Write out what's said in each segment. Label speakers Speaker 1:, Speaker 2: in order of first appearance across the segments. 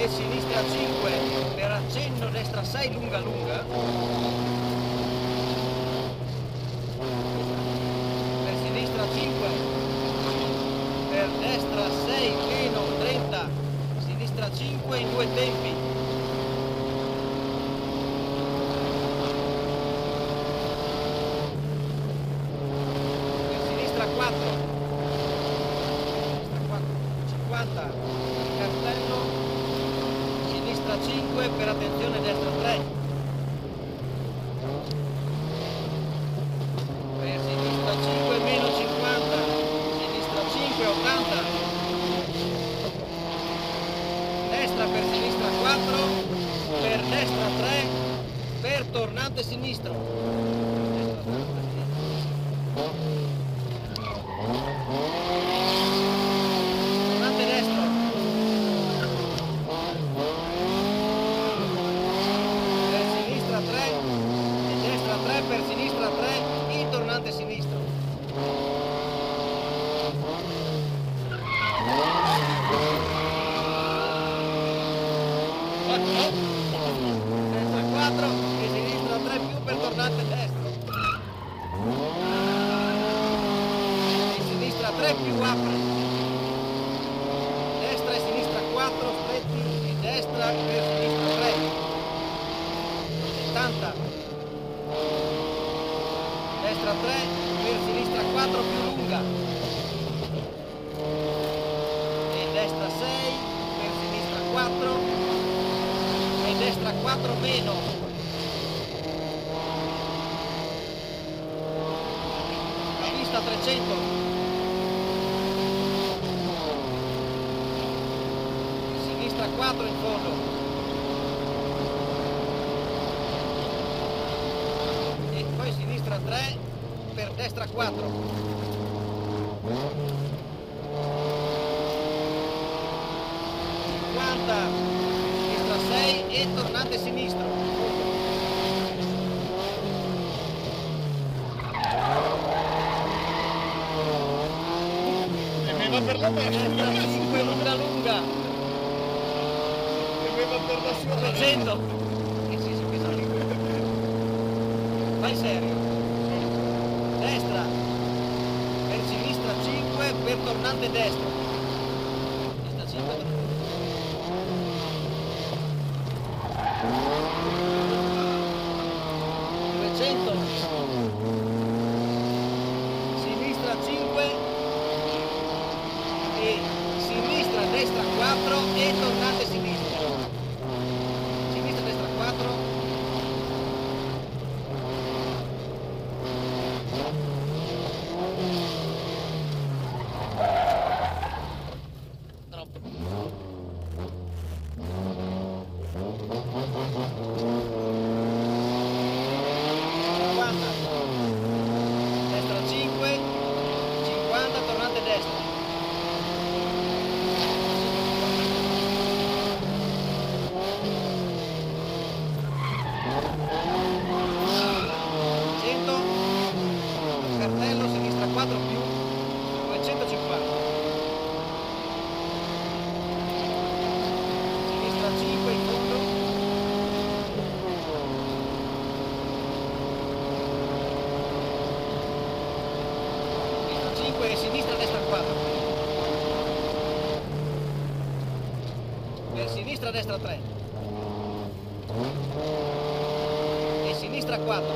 Speaker 1: e sinistra 5 per accenno destra 6 lunga lunga. Per sinistra 5 per destra 6 meno 30 sinistra 5 in due tempi. Per sinistra 4 sinistra 4 50 cartello sinistra 5 per attenzione destra 3 per sinistra 5 meno 50 sinistra 5 80 destra per sinistra 4 per destra 3 per tornante sinistro Destra, tornante sinistro. Tornante destro per sinistra 3 e destra 3 per sinistra 3 il tornante sinistro destra 4 e sinistra 3 più per tornante destro e sinistra 3 più apre destra e sinistra 4 stretti e destra per sinistra 3 70 destra 3 per sinistra 4 più lunga. E destra 6 per sinistra 4 e destra 4 meno. Vista 300 4 in fondo. E poi sinistra 3 per destra 4 50 sinistra 6 e tornante sinistro.
Speaker 2: Per la testa.
Speaker 1: 5 lunga
Speaker 2: per la sua
Speaker 1: 300 eh sì sì questo lì vai serio. Destra. Per sinistra 5 per tornante 5 300 sinistra 5 e sinistra destra 4 e tornante sinistra sinistra destra 4 troppo Cinquanta. destra 5 50 tornante destra Cento. cartello sinistra 4 più 250 sinistra 5 in fondo sinistra 5 e sinistra destra 4 per sinistra destra 3 e sinistra 4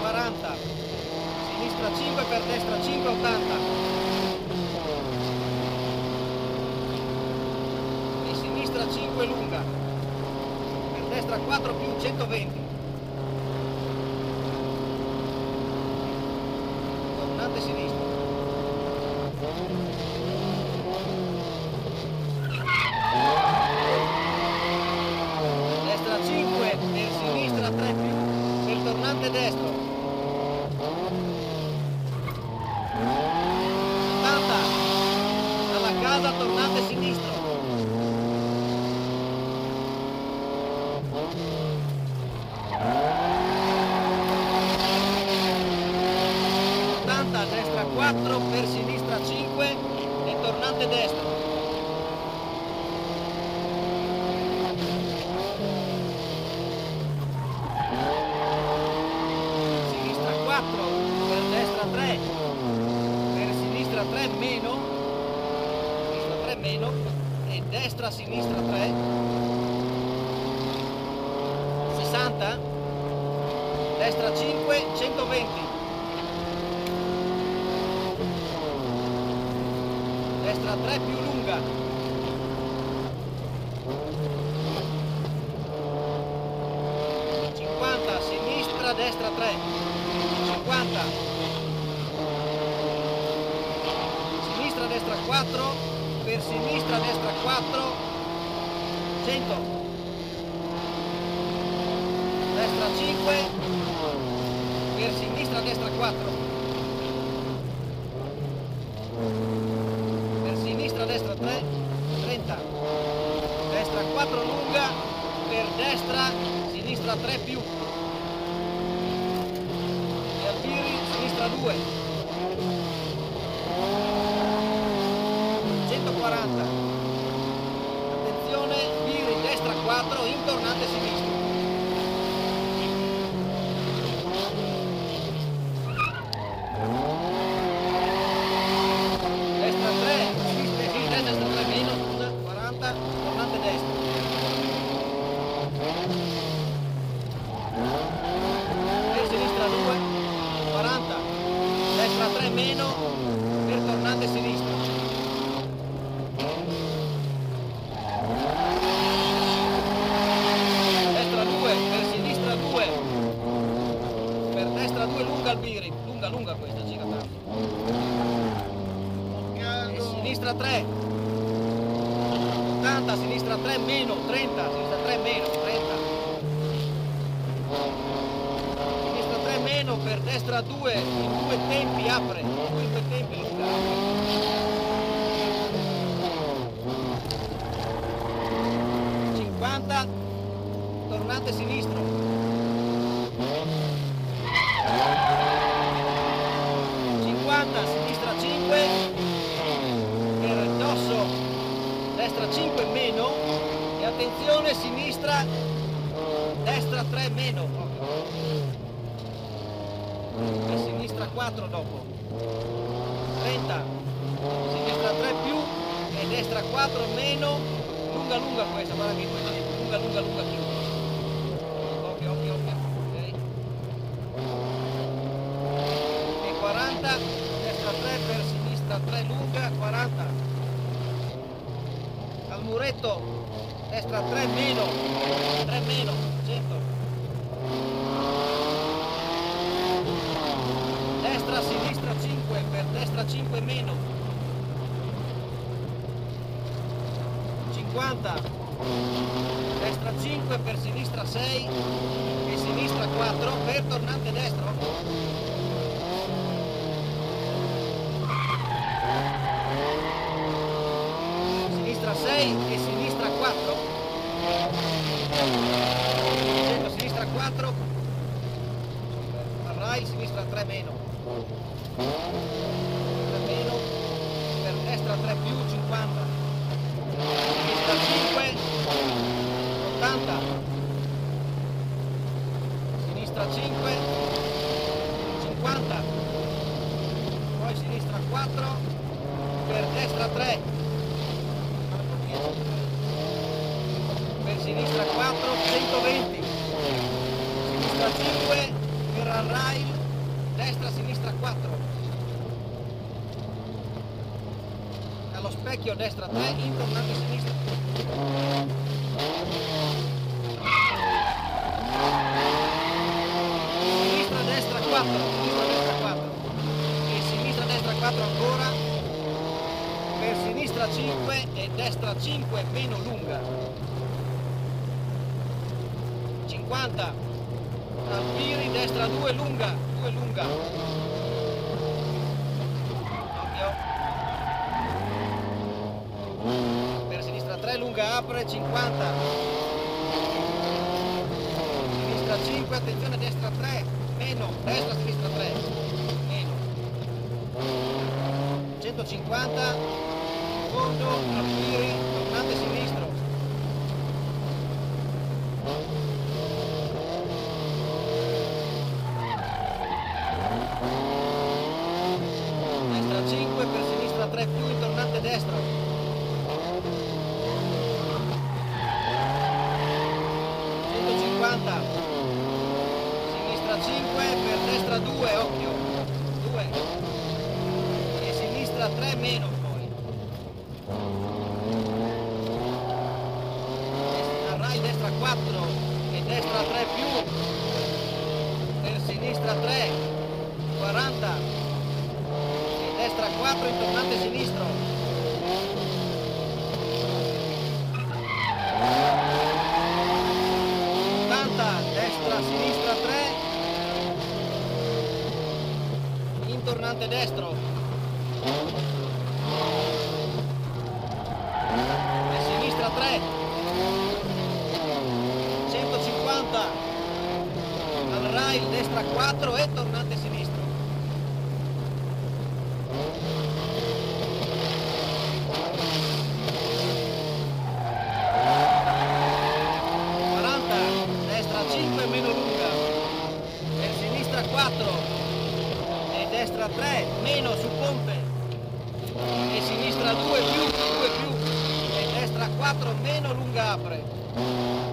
Speaker 1: 40 sinistra 5 per destra 5 80 e sinistra 5 lunga. Per destra 4 più 120 Casa, tornante sinistro. Ottanta, destra 4, per sinistra 5 e tornante destro. Sinistra 4, per destra 3, per sinistra 3 meno, sinistra 3 meno e destra sinistra 3, 60, destra 5, 120. Destra 3 più lunga. Sinistra destra 3 cinquanta. Sinistra destra 4 per sinistra destra 4 100 destra 5 per sinistra destra 4 per sinistra destra 3 30 destra 4 lunga per destra sinistra 3 più. E Alpiri sinistra 2 140 attenzione Biri destra 4 intornante sinistra destra 3, sinistra, sì, destra, destra 3 meno, scusa, 40, tornante destra. Per sinistra 2, 40, destra 3 meno, per tornante sinistra. Destra 2, per sinistra 2, per destra 2 lunga al biri, lunga lunga questa, gira tanto. E sinistra 3 80 sinistra 3 meno 30 sinistra 3 meno 30 sinistra 3 destra 2 in due tempi apre in due tempi lunga apre. 50 tornante sinistro 50 sinistra 5 per dosso destra 5 meno e attenzione sinistra destra 3 meno e sinistra 4 dopo. 30 sinistra 3 più. E destra 4 meno. Lunga lunga questa guarda che lunga lunga lunga chiusa occhio occhio occhio. Ok. E 40 destra 3 per sinistra 3 lunga 40 al muretto. Destra 3 meno. 3 meno 100 destra sinistra 5 per destra 5 meno. 50 destra 5 per sinistra 6 e sinistra 4 per tornante destro. Sinistra 6 e sinistra 4 Scendo sinistra 4 Arrai sinistra 3 meno 3 meno per destra 3 più 50 sinistra 5 80 sinistra 5 50 poi sinistra 4 per destra 3 per sinistra 4 120 sinistra 5 per Arrai destra sinistra 4 allo specchio destra 3 intornante sinistra sinistra destra 4 sinistra destra 4 e sinistra destra 4 ancora per sinistra 5 e destra 5 meno lunga. 50 Alpiri destra 2 lunga 2 lunga. Occhio. Lunga apre 50 sinistra 5 attenzione destra 3 meno destra sinistra 3 meno. 150 fondo alpiri tornante sinistro destra 5 per sinistra 3 più in tornante destra 150 sinistra 5 per destra 2 occhio. 2 e sinistra 3 meno poi Arrai destra 4 e destra 3 più per sinistra 3 40 e destra 4 in tornante sinistro. 80 destra sinistra 3 in tornante destro e sinistra 3 150 rail destra 4 e tornante sinistro. Quaranta, destra 5 meno lunga. Per sinistra 4 destra 3 meno su ponte. Sinistra 2 più 2 più. E destra 4 meno lunga apre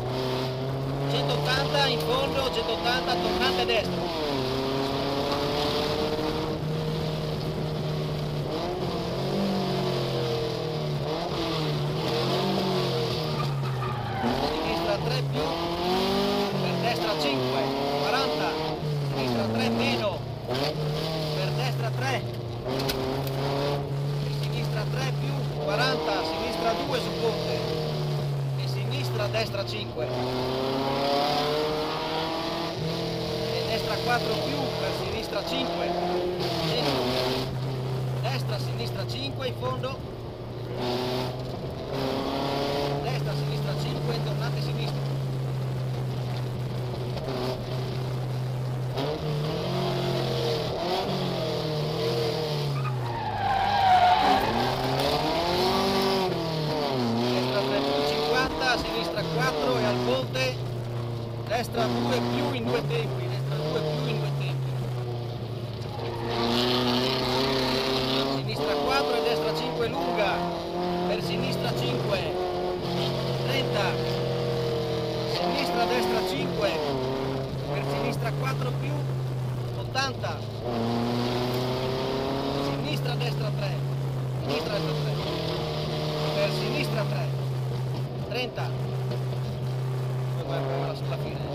Speaker 1: 180 in fondo 180 tornante destro sinistra 3 più per destra 5 40 sinistra 3 meno per destra 3 e sinistra 3 più 40 sinistra 2 su ponte e sinistra destra 5 e destra 4 più per sinistra 5 meno destra sinistra 5 in fondo. Destra, sinistra 5 e tornate sinistra. Destra 3 più 50, sinistra 4 e al ponte. Destra 2 più in due tempi, destra 2 più in due tempi. Sinistra 4 e destra 5 lunga, per sinistra 5, 30 sinistra destra 5 per sinistra 4 più 80 sinistra destra 3 sinistra destra 3 per sinistra 3 30 poi guarda sulla fine